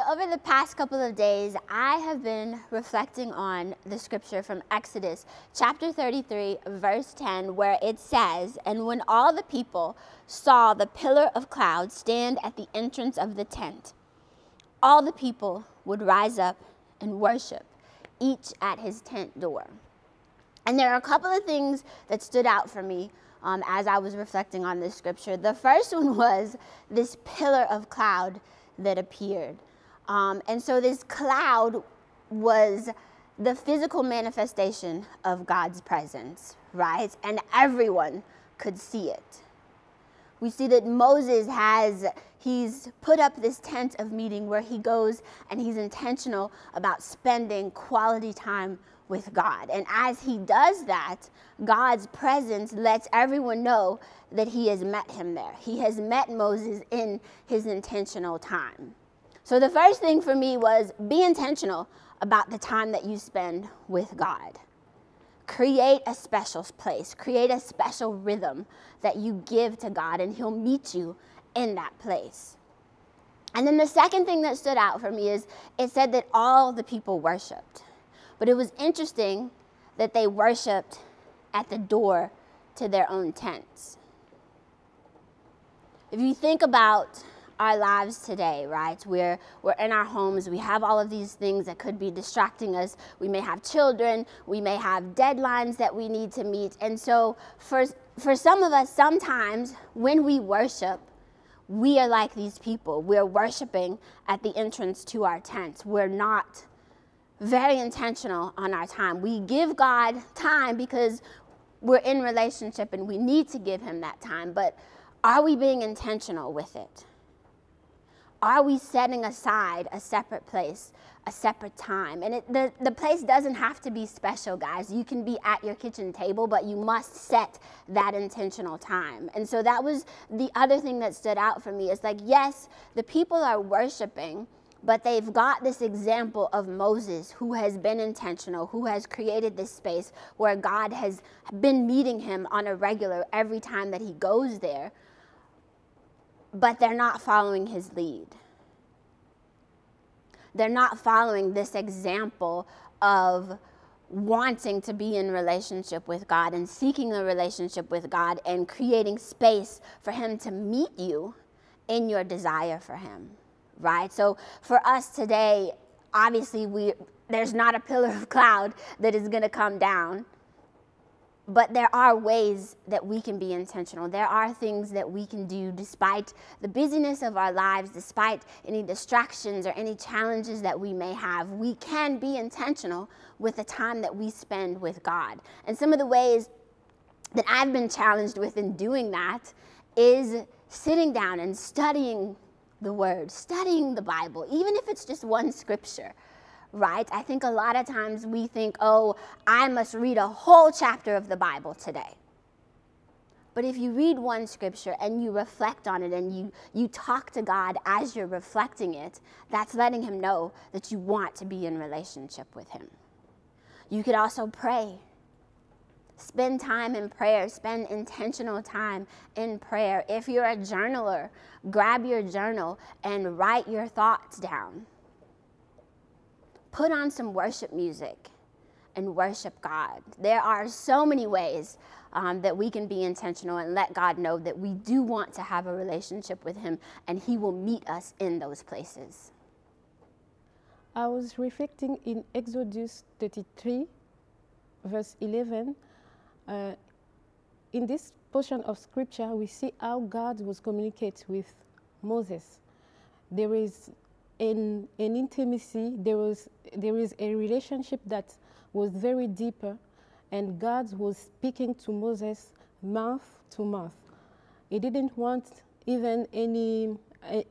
So, over the past couple of days, I have been reflecting on the scripture from Exodus chapter 33, verse 10, where it says, And when all the people saw the pillar of cloud stand at the entrance of the tent, all the people would rise up and worship, each at his tent door. And there are a couple of things that stood out for me um, as I was reflecting on this scripture. The first one was this pillar of cloud that appeared. Um, and so this cloud was the physical manifestation of God's presence, right? And everyone could see it. We see that Moses has, he's put up this tent of meeting where he goes and he's intentional about spending quality time with God. And as he does that, God's presence lets everyone know that he has met him there. He has met Moses in his intentional time. So the first thing for me was be intentional about the time that you spend with God. Create a special place, create a special rhythm that you give to God, and He'll meet you in that place. And then the second thing that stood out for me is it said that all the people worshiped. But it was interesting that they worshiped at the door to their own tents. If you think about our lives today, right? We're, we're in our homes, we have all of these things that could be distracting us. We may have children, we may have deadlines that we need to meet. And so, for, for some of us, sometimes when we worship, we are like these people. We're worshiping at the entrance to our tents. We're not very intentional on our time. We give God time because we're in relationship and we need to give him that time, but are we being intentional with it? Are we setting aside a separate place, a separate time? And it, the, the place doesn't have to be special, guys. You can be at your kitchen table, but you must set that intentional time. And so that was the other thing that stood out for me is like, yes, the people are worshiping, but they've got this example of Moses who has been intentional, who has created this space where God has been meeting him on a regular every time that he goes there but they're not following his lead. They're not following this example of wanting to be in relationship with God and seeking a relationship with God and creating space for him to meet you in your desire for him. Right? So for us today, obviously we there's not a pillar of cloud that is going to come down but there are ways that we can be intentional. There are things that we can do despite the busyness of our lives, despite any distractions or any challenges that we may have. We can be intentional with the time that we spend with God. And some of the ways that I've been challenged with in doing that is sitting down and studying the Word, studying the Bible, even if it's just one scripture right? I think a lot of times we think, oh, I must read a whole chapter of the Bible today. But if you read one scripture and you reflect on it and you, you talk to God as you're reflecting it, that's letting Him know that you want to be in relationship with Him. You could also pray. Spend time in prayer. Spend intentional time in prayer. If you're a journaler, grab your journal and write your thoughts down put on some worship music and worship God. There are so many ways um, that we can be intentional and let God know that we do want to have a relationship with Him and He will meet us in those places. I was reflecting in Exodus 33, verse 11. Uh, in this portion of scripture, we see how God was communicate with Moses. There is in, in intimacy, there, was, there is a relationship that was very deeper, and God was speaking to Moses mouth to mouth. He didn't want even any,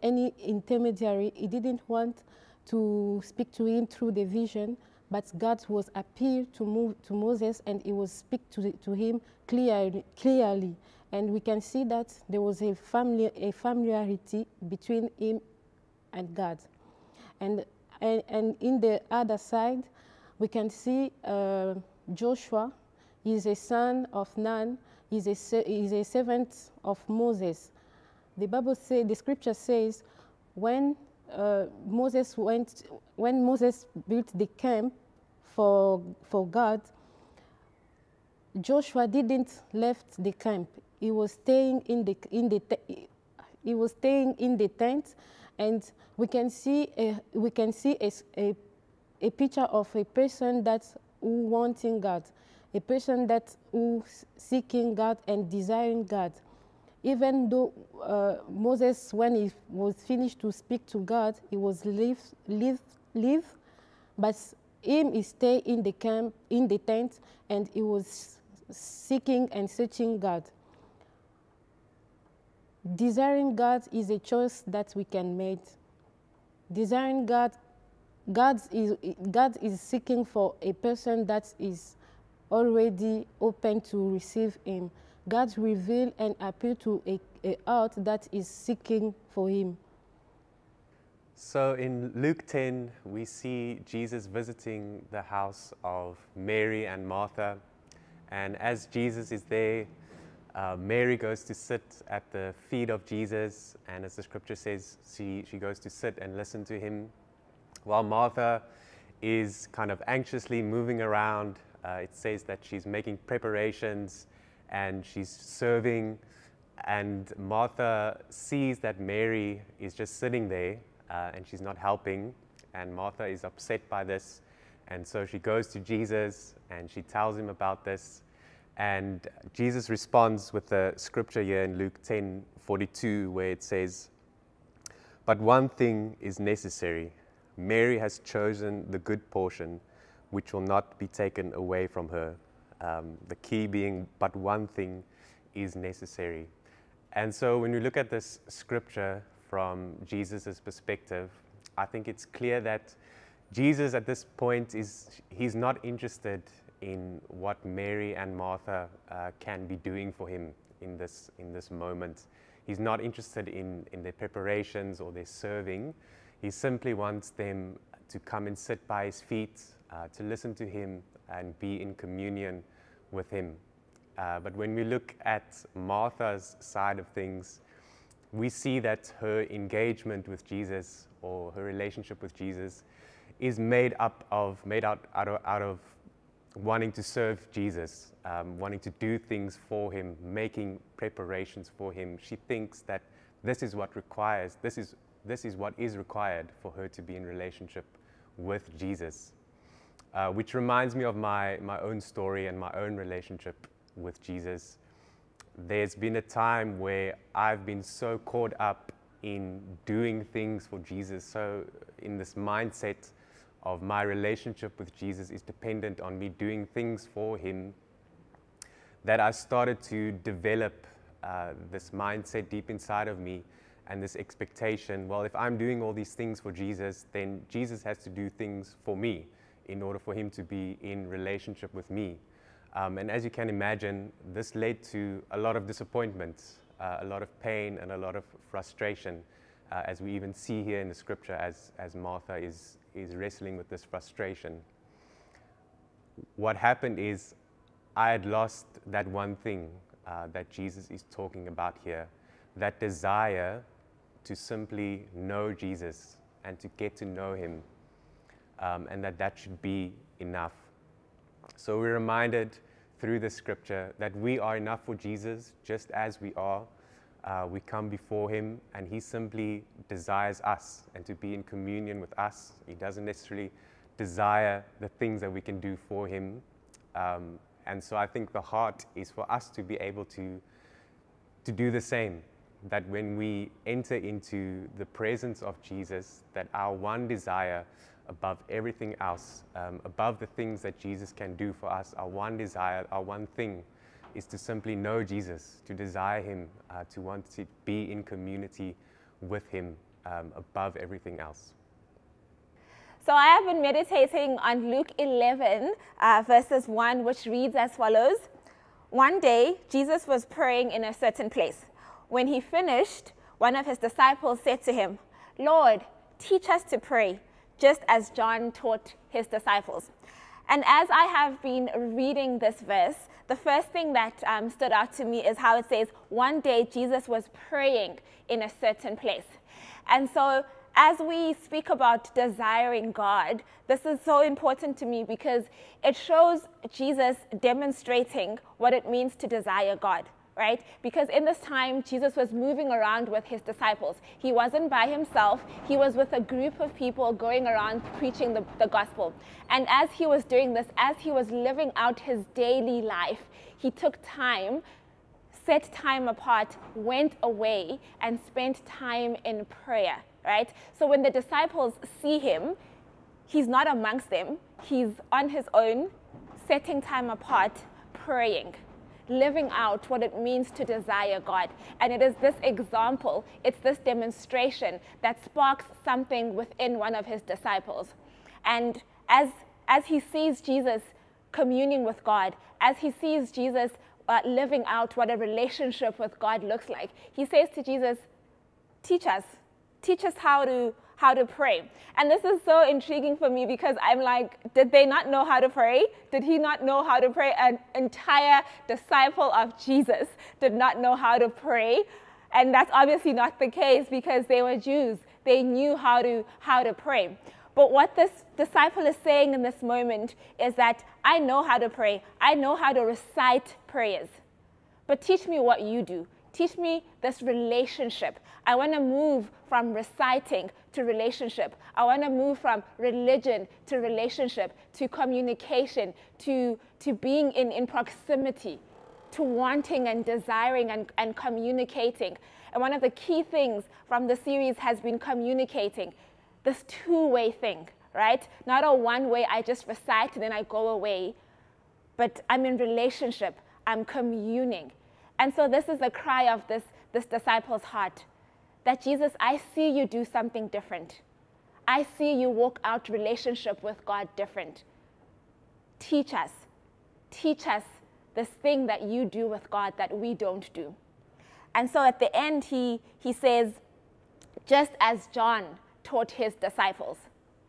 any intermediary, he didn't want to speak to him through the vision, but God was appeal to, move, to Moses and he was speak to, to him clearly, clearly. And we can see that there was a, family, a familiarity between him and God. And, and, and in the other side, we can see uh, Joshua. He's a son of Nun. He's a, he's a servant of Moses. The Bible says, the scripture says, when uh, Moses went, when Moses built the camp for, for God, Joshua didn't left the camp. He was staying in the, in the, he was staying in the tent and we can see a, we can see a, a, a picture of a person that's who wanting God, a person that who seeking God and desiring God. Even though uh, Moses, when he was finished to speak to God, he was leave, leave, leave, but him he stay in the camp, in the tent, and he was seeking and searching God. Desiring God is a choice that we can make. Desiring God, God is, God is seeking for a person that is already open to receive Him. God reveal and appeal to a, a heart that is seeking for Him. So in Luke 10, we see Jesus visiting the house of Mary and Martha. And as Jesus is there, uh, Mary goes to sit at the feet of Jesus, and as the scripture says, she, she goes to sit and listen to him, while Martha is kind of anxiously moving around. Uh, it says that she's making preparations and she's serving, and Martha sees that Mary is just sitting there uh, and she's not helping, and Martha is upset by this, and so she goes to Jesus and she tells him about this. And Jesus responds with the scripture here in Luke 10 42, where it says, But one thing is necessary. Mary has chosen the good portion, which will not be taken away from her. Um, the key being, but one thing is necessary. And so when we look at this scripture from Jesus' perspective, I think it's clear that Jesus at this point is he's not interested in what Mary and Martha uh, can be doing for him in this, in this moment. He's not interested in, in their preparations or their serving. He simply wants them to come and sit by his feet, uh, to listen to him, and be in communion with him. Uh, but when we look at Martha's side of things, we see that her engagement with Jesus or her relationship with Jesus is made up of, made out, out, of, out of wanting to serve Jesus, um, wanting to do things for him, making preparations for him. She thinks that this is what requires, this is, this is what is required for her to be in relationship with Jesus. Uh, which reminds me of my, my own story and my own relationship with Jesus. There's been a time where I've been so caught up in doing things for Jesus, so in this mindset of my relationship with Jesus is dependent on me doing things for Him, that I started to develop uh, this mindset deep inside of me and this expectation well, if I'm doing all these things for Jesus, then Jesus has to do things for me in order for Him to be in relationship with me. Um, and as you can imagine, this led to a lot of disappointment, uh, a lot of pain, and a lot of frustration, uh, as we even see here in the scripture as, as Martha is is wrestling with this frustration. What happened is I had lost that one thing uh, that Jesus is talking about here that desire to simply know Jesus and to get to know Him, um, and that that should be enough. So we're reminded through the scripture that we are enough for Jesus just as we are uh, we come before Him and He simply desires us and to be in communion with us. He doesn't necessarily desire the things that we can do for Him. Um, and so I think the heart is for us to be able to, to do the same. That when we enter into the presence of Jesus, that our one desire above everything else, um, above the things that Jesus can do for us, our one desire, our one thing is to simply know Jesus, to desire Him, uh, to want to be in community with Him um, above everything else. So I have been meditating on Luke 11, uh, verses 1, which reads as follows One day, Jesus was praying in a certain place. When he finished, one of his disciples said to him, Lord, teach us to pray, just as John taught his disciples. And as I have been reading this verse, the first thing that um, stood out to me is how it says, one day Jesus was praying in a certain place. And so as we speak about desiring God, this is so important to me because it shows Jesus demonstrating what it means to desire God right? Because in this time, Jesus was moving around with his disciples. He wasn't by himself, he was with a group of people going around preaching the, the gospel. And as he was doing this, as he was living out his daily life, he took time set time apart, went away, and spent time in prayer, right? So when the disciples see him, he's not amongst them, he's on his own, setting time apart, praying living out what it means to desire God. And it is this example, it's this demonstration that sparks something within one of his disciples. And as, as he sees Jesus communing with God, as he sees Jesus uh, living out what a relationship with God looks like, he says to Jesus, Teach us, teach us how to how to pray. And this is so intriguing for me because I'm like, did they not know how to pray? Did he not know how to pray? An entire disciple of Jesus did not know how to pray. And that's obviously not the case because they were Jews. They knew how to, how to pray. But what this disciple is saying in this moment is that I know how to pray, I know how to recite prayers. But teach me what you do. Teach me this relationship. I want to move from reciting to relationship. I want to move from religion to relationship, to communication, to, to being in, in proximity, to wanting and desiring and, and communicating. And one of the key things from the series has been communicating this two way thing, right? Not a one way, I just recite and then I go away, but I'm in relationship, I'm communing. And so this is the cry of this, this disciple's heart that Jesus, I see you do something different. I see you walk out relationship with God different. Teach us. Teach us this thing that you do with God that we don't do. And so at the end, he, he says, just as John taught his disciples,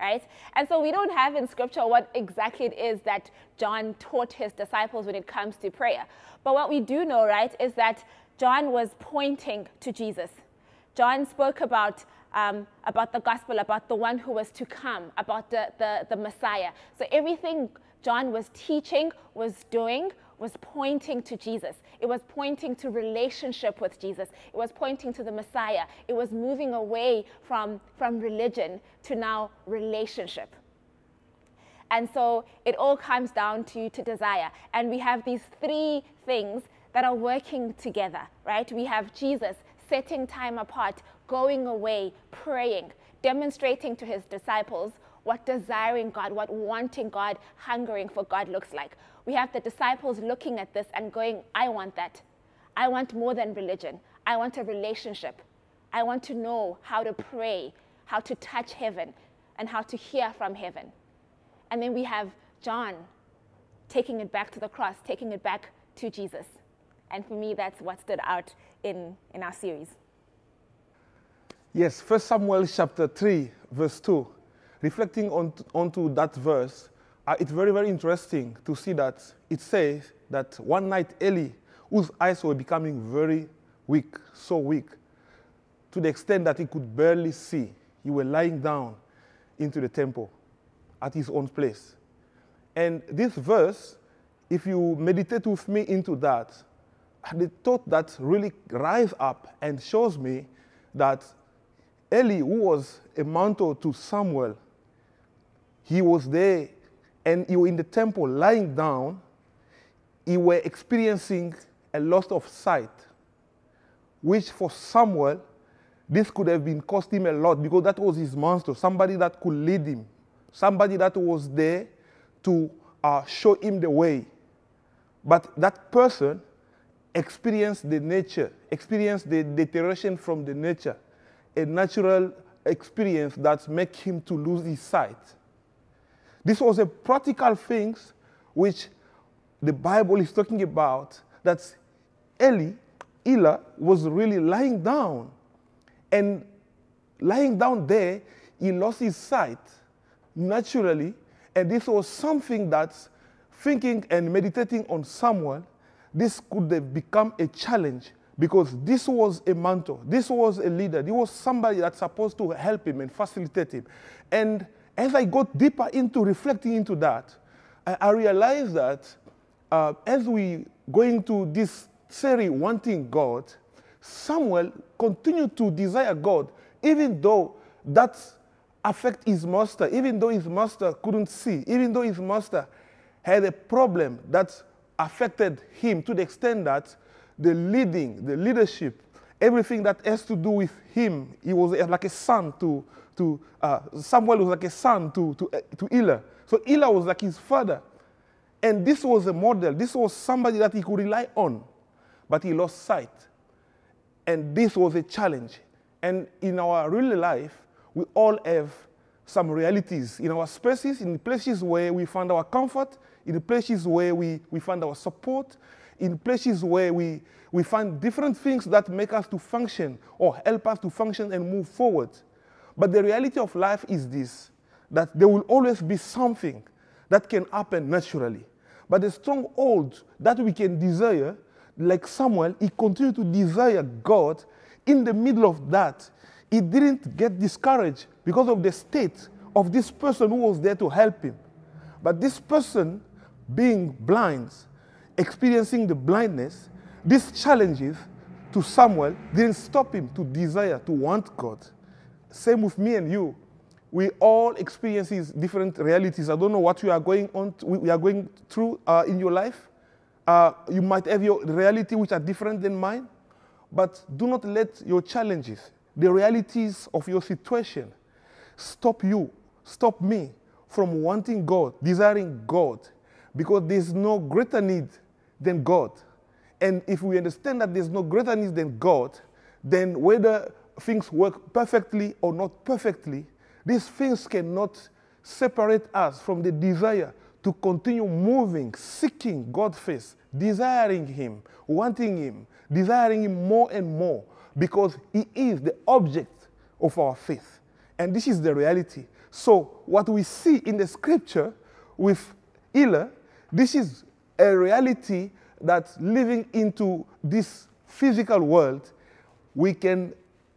right? And so we don't have in scripture what exactly it is that John taught his disciples when it comes to prayer. But what we do know, right, is that John was pointing to Jesus. John spoke about, um, about the gospel, about the one who was to come, about the, the, the Messiah. So everything John was teaching, was doing, was pointing to Jesus. It was pointing to relationship with Jesus. It was pointing to the Messiah. It was moving away from, from religion to now relationship. And so it all comes down to, to desire. And we have these three things that are working together, right? We have Jesus setting time apart, going away, praying, demonstrating to his disciples what desiring God, what wanting God, hungering for God looks like. We have the disciples looking at this and going, I want that. I want more than religion. I want a relationship. I want to know how to pray, how to touch heaven, and how to hear from heaven. And then we have John taking it back to the cross, taking it back to Jesus. And for me, that's what stood out in, in our series. Yes, First Samuel chapter 3, verse 2. Reflecting on onto that verse, uh, it's very, very interesting to see that it says that one night Eli, whose eyes were becoming very weak, so weak, to the extent that he could barely see, he was lying down into the temple at his own place. And this verse, if you meditate with me into that, the thought that really rise up and shows me that Eli, who was a mentor to Samuel, he was there and you were in the temple lying down, you were experiencing a loss of sight, which for Samuel, this could have been cost him a lot because that was his monster, somebody that could lead him, somebody that was there to uh, show him the way. But that person experienced the nature, experienced the deterioration from the nature, a natural experience that make him to lose his sight. This was a practical things which the Bible is talking about that Eli, Eli was really lying down. And lying down there, he lost his sight naturally. And this was something that thinking and meditating on Samuel, this could have become a challenge because this was a mentor, this was a leader, this was somebody that's supposed to help him and facilitate him. And as I got deeper into reflecting into that, I, I realized that uh, as we go into this series, Wanting God, Samuel continued to desire God, even though that affect his master, even though his master couldn't see, even though his master had a problem that affected him to the extent that the leading, the leadership, everything that has to do with him, he was like a son to, to uh, Samuel was like a son to, to, uh, to Eli. So Eli was like his father. And this was a model. This was somebody that he could rely on. But he lost sight. And this was a challenge. And in our real life, we all have some realities in our spaces, in places where we find our comfort, in places where we, we find our support, in places where we, we find different things that make us to function or help us to function and move forward. But the reality of life is this, that there will always be something that can happen naturally. But the stronghold that we can desire, like Samuel, he continued to desire God in the middle of that. He didn't get discouraged because of the state of this person who was there to help him. But this person, being blind, experiencing the blindness, these challenges to Samuel didn't stop him to desire, to want God. Same with me and you. We all experience these different realities. I don't know what you are going on, we are going through uh, in your life. Uh, you might have your reality which are different than mine, but do not let your challenges, the realities of your situation, stop you, stop me from wanting God, desiring God, because there's no greater need than God. And if we understand that there's no greater need than God, then whether things work perfectly or not perfectly, these things cannot separate us from the desire to continue moving, seeking God's face, desiring Him, wanting Him, desiring Him more and more, because He is the object of our faith. And this is the reality. So, what we see in the scripture with Eli, this is a reality that living into this physical world, we can,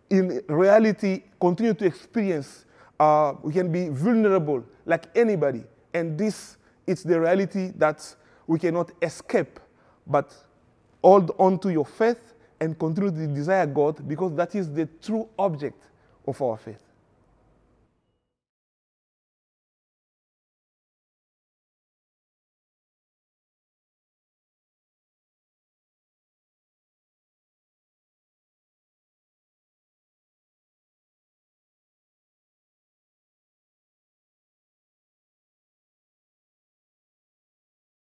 in reality, continue to experience. Uh, we can be vulnerable like anybody. And this is the reality that we cannot escape, but hold on to your faith and continue to desire God because that is the true object of our faith.